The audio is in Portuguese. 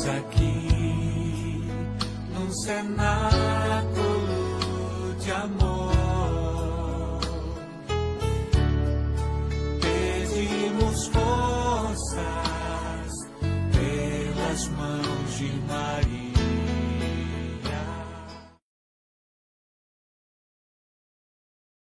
Estamos aqui num cenáculo de amor. Pedimos forças pelas mãos de Maria.